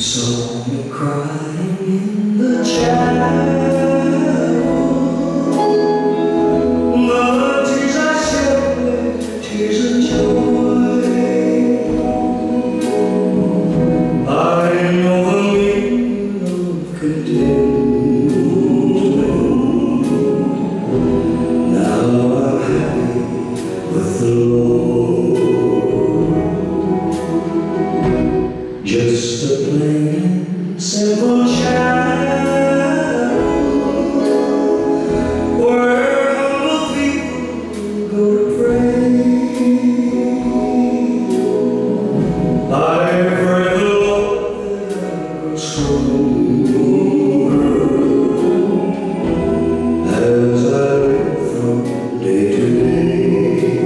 so Simple child, where humble people go to pray. I pray the Lord that as I live from day to day.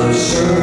I'm sure.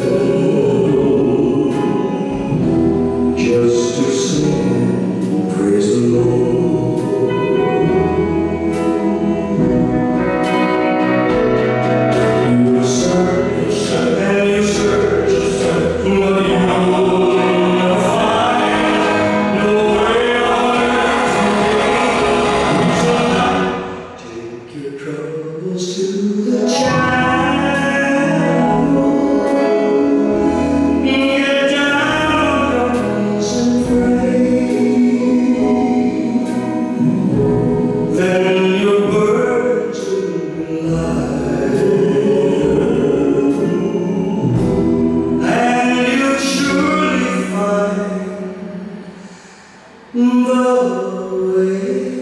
ơi